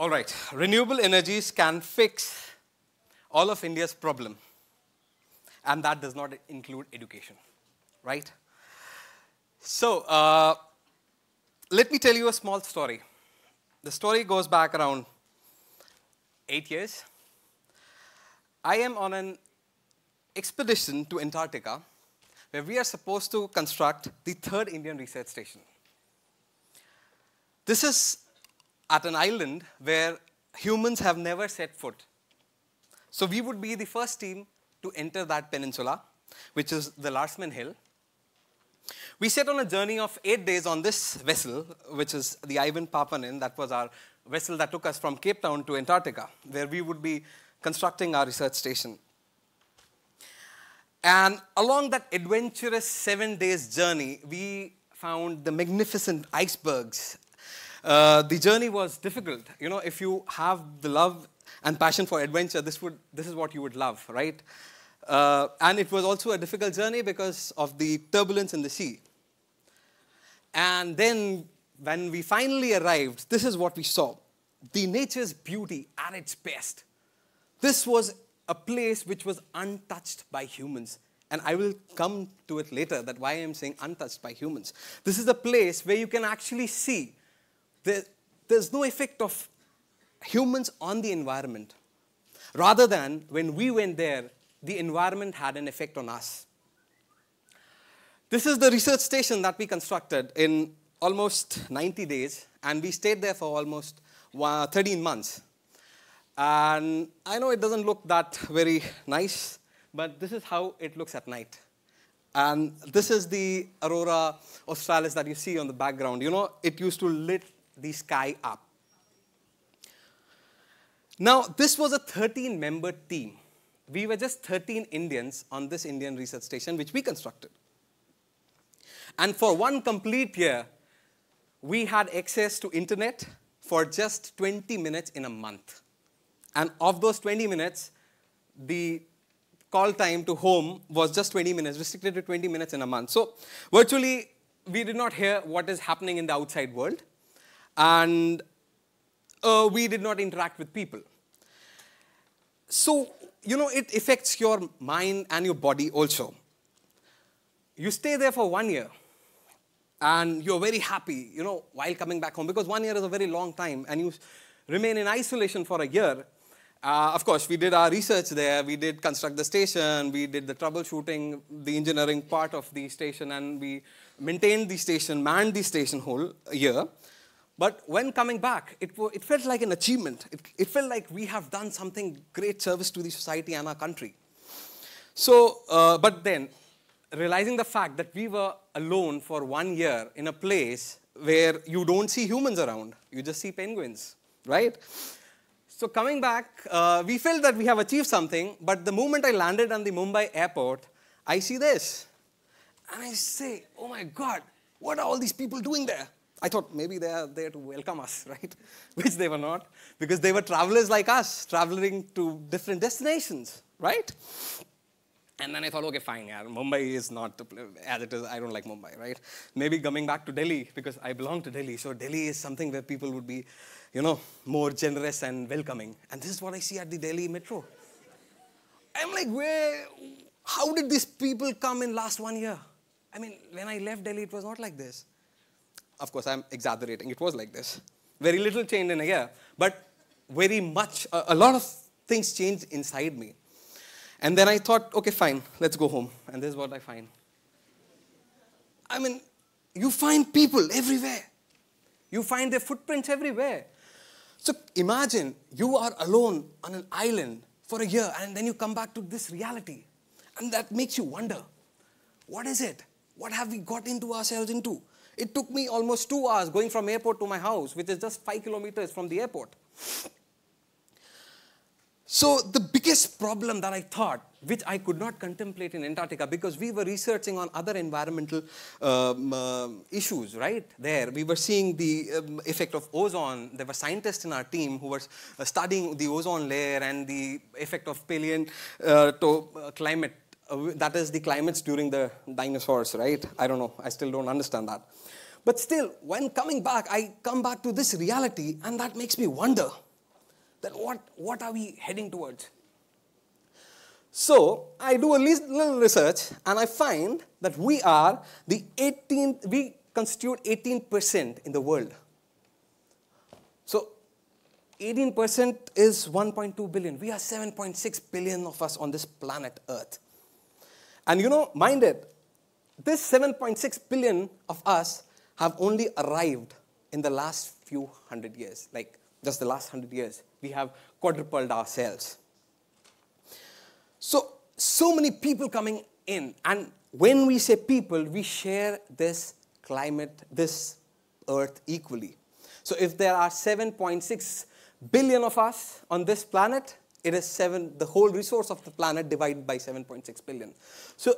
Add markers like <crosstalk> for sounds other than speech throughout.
All right, renewable energies can fix all of India's problem, and that does not include education, right? So, uh, let me tell you a small story. The story goes back around eight years. I am on an expedition to Antarctica where we are supposed to construct the third Indian research station. This is at an island where humans have never set foot. So we would be the first team to enter that peninsula, which is the Larsemann Hill. We set on a journey of eight days on this vessel, which is the Ivan Papanin. That was our vessel that took us from Cape Town to Antarctica, where we would be constructing our research station. And along that adventurous seven days journey, we found the magnificent icebergs uh, the journey was difficult. You know, if you have the love and passion for adventure, this, would, this is what you would love, right? Uh, and it was also a difficult journey because of the turbulence in the sea. And then, when we finally arrived, this is what we saw the nature's beauty at its best. This was a place which was untouched by humans. And I will come to it later that why I'm saying untouched by humans. This is a place where you can actually see there, there's no effect of humans on the environment. Rather than when we went there, the environment had an effect on us. This is the research station that we constructed in almost 90 days, and we stayed there for almost uh, 13 months. And I know it doesn't look that very nice, but this is how it looks at night. And this is the aurora australis that you see on the background. You know, it used to lit the sky up. Now, this was a 13 member team. We were just 13 Indians on this Indian research station, which we constructed. And for one complete year, we had access to internet for just 20 minutes in a month. And of those 20 minutes, the call time to home was just 20 minutes, restricted to 20 minutes in a month. So virtually, we did not hear what is happening in the outside world and uh, we did not interact with people. So, you know, it affects your mind and your body also. You stay there for one year and you're very happy, you know, while coming back home because one year is a very long time and you remain in isolation for a year. Uh, of course, we did our research there, we did construct the station, we did the troubleshooting, the engineering part of the station, and we maintained the station, manned the station whole year. But when coming back, it, it felt like an achievement. It, it, felt like we have done something great service to the society and our country. So, uh, but then, realizing the fact that we were alone for one year in a place where you don't see humans around, you just see penguins, right? So coming back, uh, we felt that we have achieved something, but the moment I landed on the Mumbai airport, I see this. And I say, oh my God, what are all these people doing there? I thought maybe they are there to welcome us, <laughs> right? Which they were not, because they were travelers like us, traveling to different destinations, right? And then I thought, okay, fine, yeah, Mumbai is not as it is. I don't like Mumbai, right? Maybe coming back to Delhi because I belong to Delhi. So Delhi is something where people would be, you know, more generous and welcoming. And this is what I see at the Delhi metro. I'm like, where? How did these people come in last one year? I mean, when I left Delhi, it was not like this. Of course, I'm exaggerating. It was like this. Very little changed in a year, but very much, a, a lot of things changed inside me. And then I thought, okay, fine, let's go home. And this is what I find. I mean, you find people everywhere. You find their footprints everywhere. So imagine you are alone on an island for a year and then you come back to this reality. And that makes you wonder what is it? What have we got into ourselves into? It took me almost two hours going from airport to my house, which is just five kilometers from the airport. So the biggest problem that I thought, which I could not contemplate in Antarctica because we were researching on other environmental um, uh, issues, right? There, we were seeing the um, effect of ozone. There were scientists in our team who were uh, studying the ozone layer and the effect of paleontoclimate uh, to, uh, climate uh, that is the climates during the dinosaurs, right? I don't know. I still don't understand that. But still, when coming back, I come back to this reality, and that makes me wonder then what, what are we heading towards? So I do a little research and I find that we are the 18th, we constitute 18% in the world. So 18% is 1.2 billion. We are 7.6 billion of us on this planet Earth. And you know, mind it, this 7.6 billion of us have only arrived in the last few hundred years, like just the last hundred years. We have quadrupled ourselves. So, so many people coming in. And when we say people, we share this climate, this earth equally. So, if there are 7.6 billion of us on this planet, it is seven, the whole resource of the planet divided by 7.6 billion. So,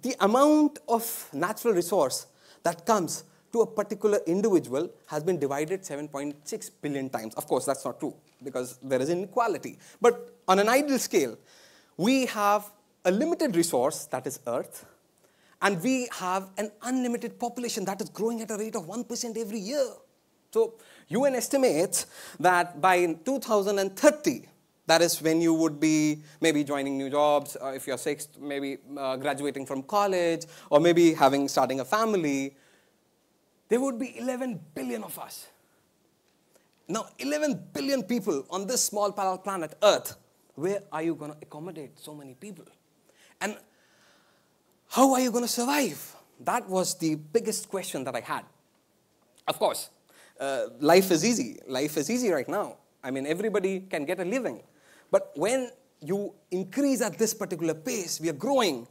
the amount of natural resource that comes to a particular individual has been divided 7.6 billion times. Of course, that's not true because there is inequality. But on an ideal scale, we have a limited resource, that is Earth, and we have an unlimited population that is growing at a rate of 1% every year. So, UN estimates that by 2030, that is when you would be maybe joining new jobs, or if you're sixth, maybe uh, graduating from college, or maybe having starting a family. There would be 11 billion of us. Now, 11 billion people on this small planet Earth where are you going to accommodate so many people? And how are you going to survive? That was the biggest question that I had. Of course, uh, life is easy. Life is easy right now. I mean, everybody can get a living. But when you increase at this particular pace, we are growing.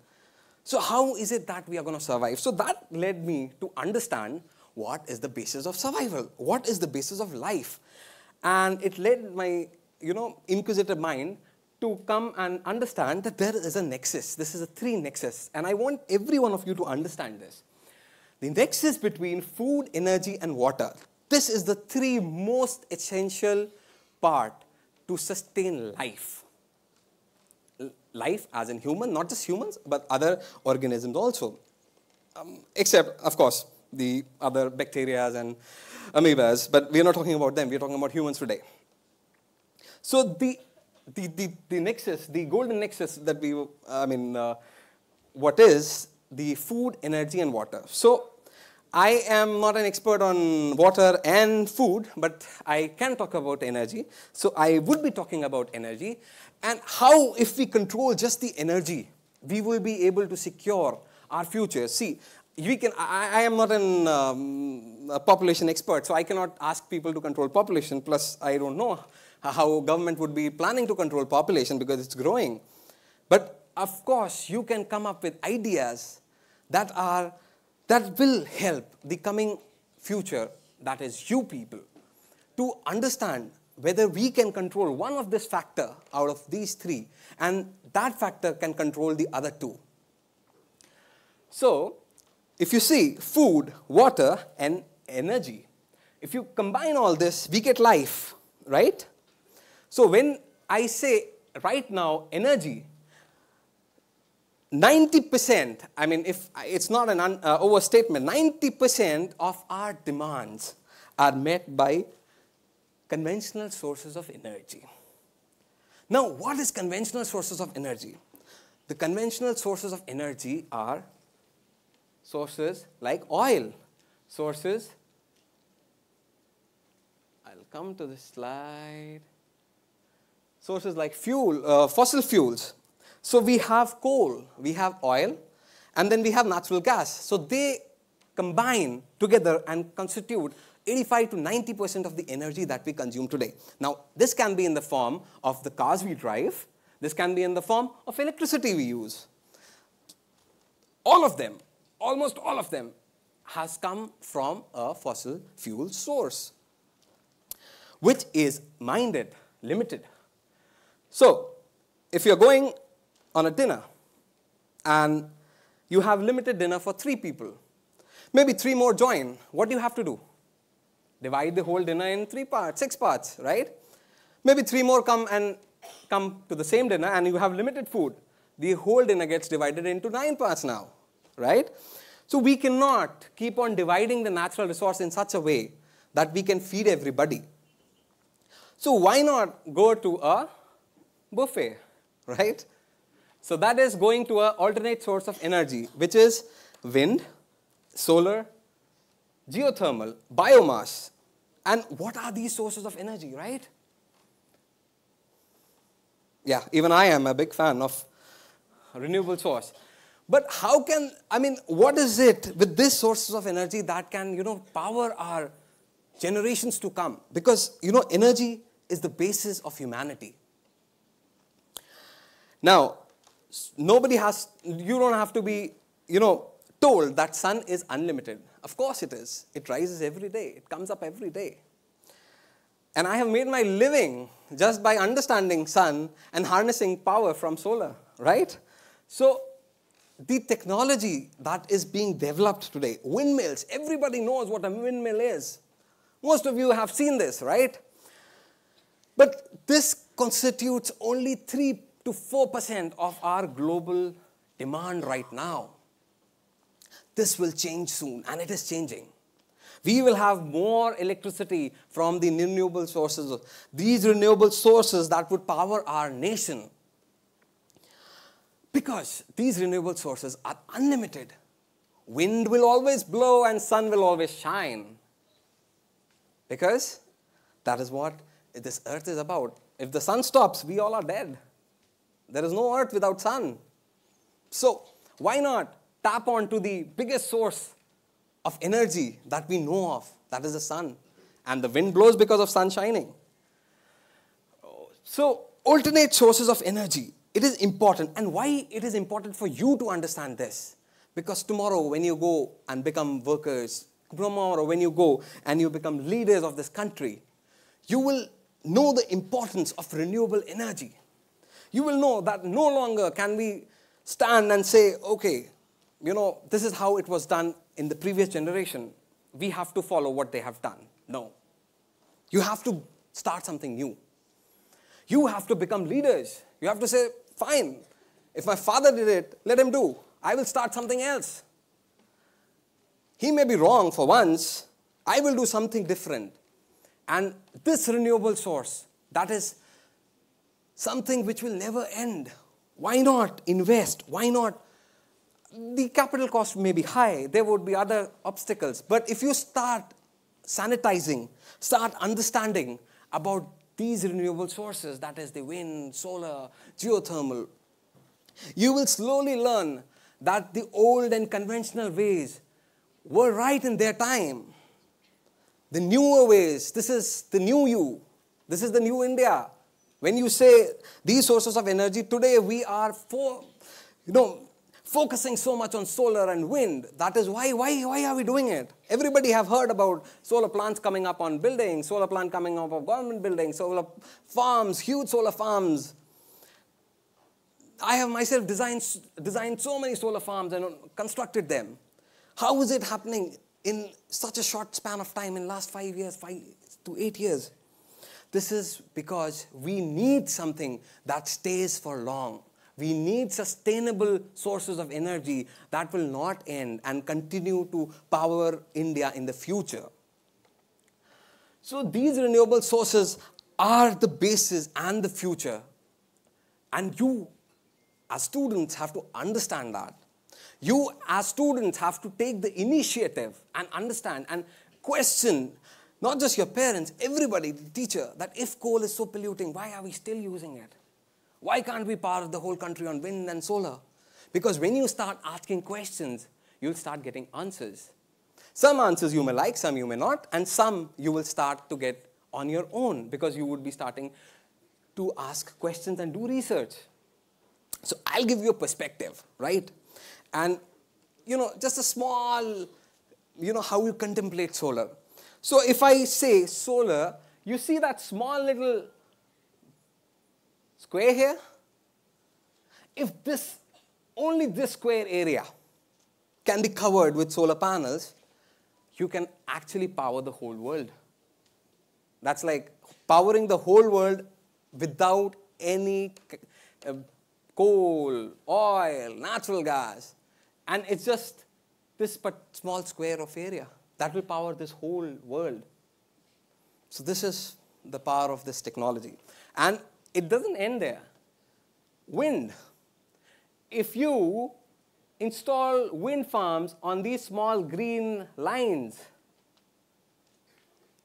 So, how is it that we are going to survive? So, that led me to understand what is the basis of survival? What is the basis of life? And it led my, you know, inquisitive mind to come and understand that there is a nexus. This is a three nexus. And I want every one of you to understand this. The nexus between food, energy, and water. This is the three most essential part to sustain life. Life as in human, not just humans, but other organisms also. Um, except, of course, the other bacteria and amoebas, but we're not talking about them, we're talking about humans today. So the the, the, the nexus, the golden nexus that we, I mean, uh, what is the food, energy, and water. So I am not an expert on water and food, but I can talk about energy. So I would be talking about energy and how, if we control just the energy, we will be able to secure our future. See, we can, I, I am not an, um, a population expert, so I cannot ask people to control population, plus I don't know how government would be planning to control population because it's growing. But of course, you can come up with ideas that are that will help the coming future, that is you people, to understand whether we can control one of this factor out of these three, and that factor can control the other two. So, if you see food, water, and energy, if you combine all this, we get life, right? So when I say right now energy, 90%, I mean, if it's not an un, uh, overstatement, 90% of our demands are met by conventional sources of energy. Now, what is conventional sources of energy? The conventional sources of energy are sources like oil, sources, I'll come to this slide sources like fuel, uh, fossil fuels. So we have coal, we have oil, and then we have natural gas. So they combine together and constitute 85 to 90% of the energy that we consume today. Now, this can be in the form of the cars we drive, this can be in the form of electricity we use. All of them, almost all of them, has come from a fossil fuel source, which is minded, limited. So, if you're going on a dinner and you have limited dinner for three people, maybe three more join, what do you have to do? Divide the whole dinner in three parts, six parts, right? Maybe three more come and come to the same dinner and you have limited food. The whole dinner gets divided into nine parts now, right? So we cannot keep on dividing the natural resource in such a way that we can feed everybody. So why not go to a buffet, <laughs> right? So that is going to an alternate source of energy, which is wind, solar, geothermal, biomass. And what are these sources of energy, right? Yeah, even I am a big fan of renewable source. But how can, I mean, what is it with these sources of energy that can, you know, power our generations to come? Because, you know, energy is the basis of humanity. Now, nobody has, you don't have to be, you know, told that sun is unlimited. Of course it is. It rises every day. It comes up every day. And I have made my living just by understanding sun and harnessing power from solar, right? So the technology that is being developed today, windmills, everybody knows what a windmill is. Most of you have seen this, right? But this constitutes only 3 to 4% of our global demand right now. This will change soon, and it is changing. We will have more electricity from the renewable sources. These renewable sources that would power our nation. Because these renewable sources are unlimited. Wind will always blow and sun will always shine. Because that is what this earth is about. If the sun stops, we all are dead. There is no earth without sun. So, why not tap on to the biggest source of energy that we know of that is the sun. And the wind blows because of sun shining. So, alternate sources of energy. It is important. And why it is important for you to understand this? Because tomorrow, when you go and become workers, tomorrow, when you go and you become leaders of this country, you will know the importance of renewable energy. You will know that no longer can we stand and say, okay, you know, this is how it was done in the previous generation. We have to follow what they have done. No. You have to start something new. You have to become leaders. You have to say, fine, if my father did it, let him do. I will start something else. He may be wrong for once. I will do something different. And this renewable source, that is something which will never end. Why not invest? Why not the capital cost may be high, there would be other obstacles. But if you start sanitizing, start understanding about these renewable sources, that is the wind, solar, geothermal, you will slowly learn that the old and conventional ways were right in their time. The newer ways, this is the new you, this is the new India. When you say these sources of energy, today we are for, you know, focusing so much on solar and wind. That is why, why, why are we doing it? Everybody have heard about solar plants coming up on buildings, solar plant coming up of government buildings, solar farms, huge solar farms. I have myself designed, designed so many solar farms and constructed them. How is it happening in such a short span of time in last five years, five to eight years? This is because we need something that stays for long. We need sustainable sources of energy that will not end and continue to power India in the future. So, these renewable sources are the basis and the future. And you, as students, have to understand that. You, as students, have to take the initiative and understand and question not just your parents, everybody, the teacher, that if coal is so polluting, why are we still using it? Why can't we power the whole country on wind and solar? Because when you start asking questions, you'll start getting answers. Some answers you may like, some you may not, and some you will start to get on your own because you would be starting to ask questions and do research. So I'll give you a perspective, right? And, you know, just a small, you know, how you contemplate solar. So if I say solar, you see that small little square here, if this, only this square area can be covered with solar panels, you can actually power the whole world. That's like powering the whole world without any uh, coal, oil, natural gas. And it's just this small square of area that will power this whole world. So this is the power of this technology. And it doesn't end there. Wind. If you install wind farms on these small green lines,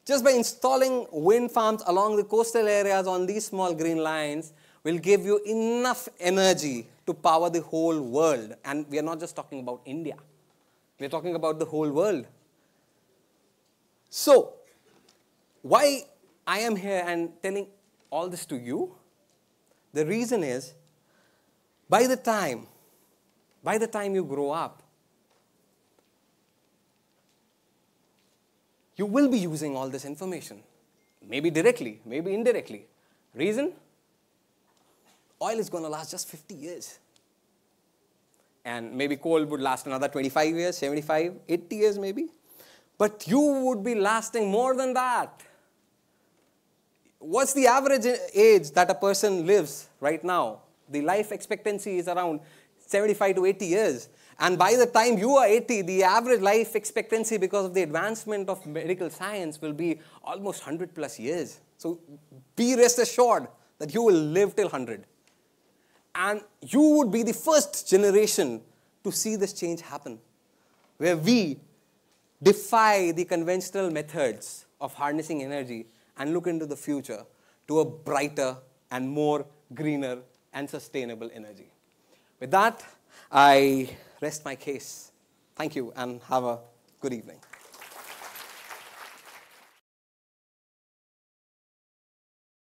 just by installing wind farms along the coastal areas on these small green lines will give you enough energy to power the whole world. And we are not just talking about India, we are talking about the whole world. So, why I am here and telling all this to you? The reason is by the time, by the time you grow up, you will be using all this information. Maybe directly, maybe indirectly. Reason? Oil is going to last just 50 years. And maybe coal would last another 25 years, 75, 80 years maybe. But you would be lasting more than that. What's the average age that a person lives right now? The life expectancy is around 75 to 80 years. And by the time you are 80, the average life expectancy because of the advancement of medical science will be almost 100 plus years. So be rest assured that you will live till 100. And you would be the first generation to see this change happen, where we defy the conventional methods of harnessing energy and look into the future to a brighter and more greener and sustainable energy. With that, I rest my case. Thank you and have a good evening.